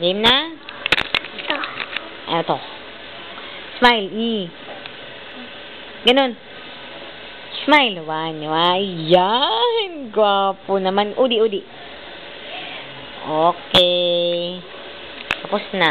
Game na? Ito. Eto. Smile. E. Ganun. Smile. One, one. Yan. Gwapo naman. Udi, udi. Okay. Tapos na.